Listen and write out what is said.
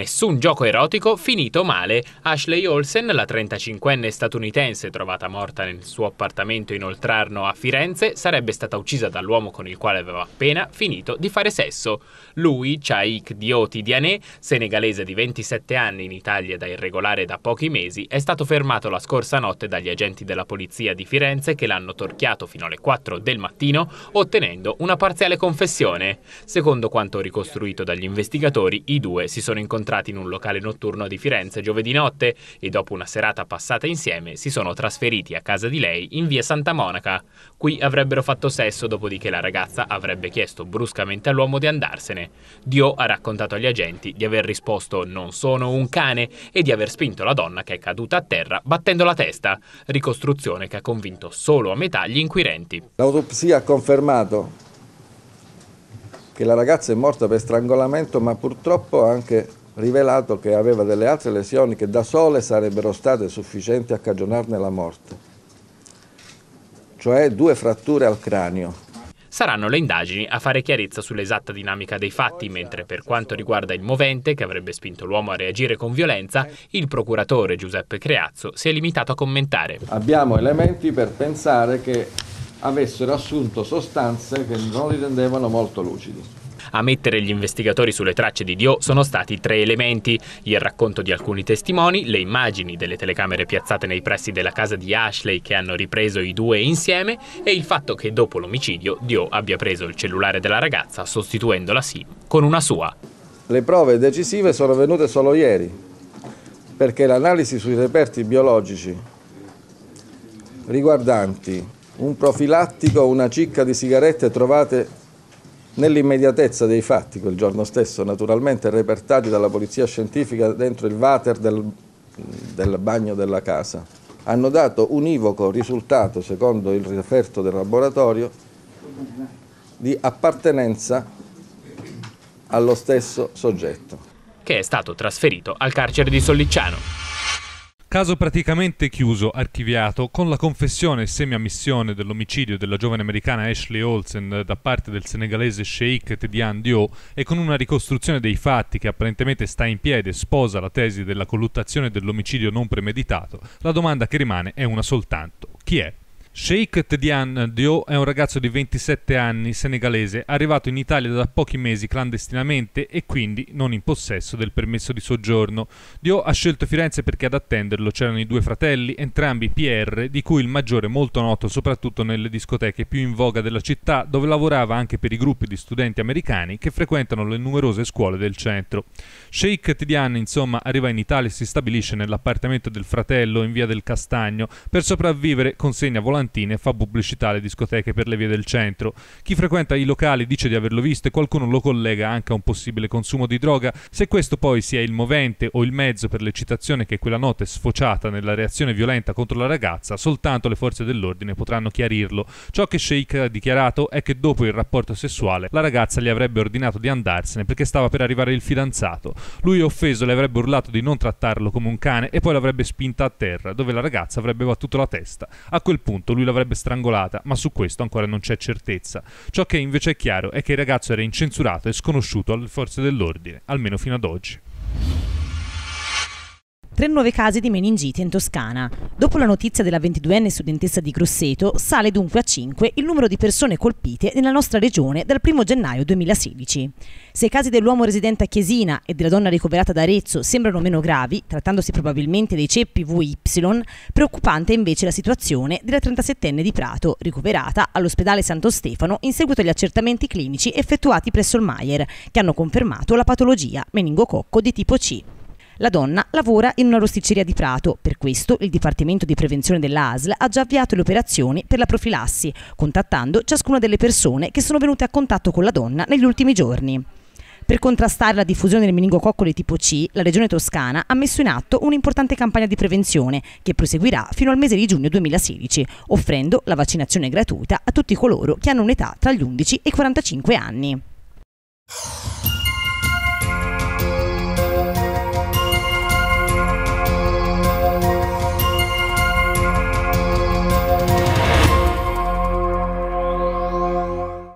nessun gioco erotico finito male. Ashley Olsen, la 35enne statunitense trovata morta nel suo appartamento in Oltrarno a Firenze, sarebbe stata uccisa dall'uomo con il quale aveva appena finito di fare sesso. Lui, Chaik Dioti Diané, senegalese di 27 anni in Italia da irregolare da pochi mesi, è stato fermato la scorsa notte dagli agenti della polizia di Firenze che l'hanno torchiato fino alle 4 del mattino, ottenendo una parziale confessione. Secondo quanto ricostruito dagli investigatori, i due si sono sono incontrati in un locale notturno di Firenze giovedì notte e dopo una serata passata insieme si sono trasferiti a casa di lei in via Santa Monaca. Qui avrebbero fatto sesso dopodiché la ragazza avrebbe chiesto bruscamente all'uomo di andarsene. Dio ha raccontato agli agenti di aver risposto non sono un cane e di aver spinto la donna che è caduta a terra battendo la testa, ricostruzione che ha convinto solo a metà gli inquirenti. L'autopsia ha confermato che la ragazza è morta per strangolamento ma purtroppo anche rivelato che aveva delle altre lesioni che da sole sarebbero state sufficienti a cagionarne la morte, cioè due fratture al cranio. Saranno le indagini a fare chiarezza sull'esatta dinamica dei fatti, mentre per quanto riguarda il movente che avrebbe spinto l'uomo a reagire con violenza, il procuratore Giuseppe Creazzo si è limitato a commentare. Abbiamo elementi per pensare che avessero assunto sostanze che non li rendevano molto lucidi. A mettere gli investigatori sulle tracce di Dio sono stati tre elementi, il racconto di alcuni testimoni, le immagini delle telecamere piazzate nei pressi della casa di Ashley che hanno ripreso i due insieme e il fatto che dopo l'omicidio Dio abbia preso il cellulare della ragazza sostituendo la SIM con una sua. Le prove decisive sono venute solo ieri, perché l'analisi sui reperti biologici riguardanti un profilattico, una cicca di sigarette trovate nell'immediatezza dei fatti, quel giorno stesso, naturalmente repertati dalla polizia scientifica dentro il water del, del bagno della casa. Hanno dato univoco risultato, secondo il referto del laboratorio, di appartenenza allo stesso soggetto. Che è stato trasferito al carcere di Sollicciano. Caso praticamente chiuso, archiviato, con la confessione e semi-ammissione dell'omicidio della giovane americana Ashley Olsen da parte del senegalese Sheikh Tedian Dio e con una ricostruzione dei fatti che apparentemente sta in piedi e sposa la tesi della colluttazione dell'omicidio non premeditato, la domanda che rimane è una soltanto. Chi è? Sheikh Tedian Dio è un ragazzo di 27 anni, senegalese, arrivato in Italia da pochi mesi clandestinamente e quindi non in possesso del permesso di soggiorno. Dio ha scelto Firenze perché ad attenderlo c'erano i due fratelli, entrambi PR, di cui il maggiore molto noto soprattutto nelle discoteche più in voga della città, dove lavorava anche per i gruppi di studenti americani che frequentano le numerose scuole del centro. Sheikh Tedian, insomma, arriva in Italia e si stabilisce nell'appartamento del fratello in via del Castagno. Per sopravvivere consegna volantini volantine fa pubblicità alle discoteche per le vie del centro. Chi frequenta i locali dice di averlo visto e qualcuno lo collega anche a un possibile consumo di droga. Se questo poi sia il movente o il mezzo per l'eccitazione che quella notte è sfociata nella reazione violenta contro la ragazza, soltanto le forze dell'ordine potranno chiarirlo. Ciò che Sheikh ha dichiarato è che dopo il rapporto sessuale la ragazza gli avrebbe ordinato di andarsene perché stava per arrivare il fidanzato. Lui offeso le avrebbe urlato di non trattarlo come un cane e poi l'avrebbe spinta a terra, dove la ragazza avrebbe battuto la testa. A quel punto fatto lui l'avrebbe strangolata, ma su questo ancora non c'è certezza. Ciò che invece è chiaro è che il ragazzo era incensurato e sconosciuto alle forze dell'ordine, almeno fino ad oggi tre nuovi casi di meningite in Toscana. Dopo la notizia della 22enne studentessa di Grosseto, sale dunque a 5 il numero di persone colpite nella nostra regione dal 1 gennaio 2016. Se i casi dell'uomo residente a Chiesina e della donna ricoverata da Arezzo sembrano meno gravi, trattandosi probabilmente dei ceppi VY, preoccupante è invece la situazione della 37enne di Prato, ricoverata all'ospedale Santo Stefano in seguito agli accertamenti clinici effettuati presso il Maier, che hanno confermato la patologia meningococco di tipo C. La donna lavora in una rosticceria di Prato, per questo il Dipartimento di Prevenzione dell'ASL ha già avviato le operazioni per la profilassi, contattando ciascuna delle persone che sono venute a contatto con la donna negli ultimi giorni. Per contrastare la diffusione del meningococco di tipo C, la Regione Toscana ha messo in atto un'importante campagna di prevenzione che proseguirà fino al mese di giugno 2016, offrendo la vaccinazione gratuita a tutti coloro che hanno un'età tra gli 11 e i 45 anni.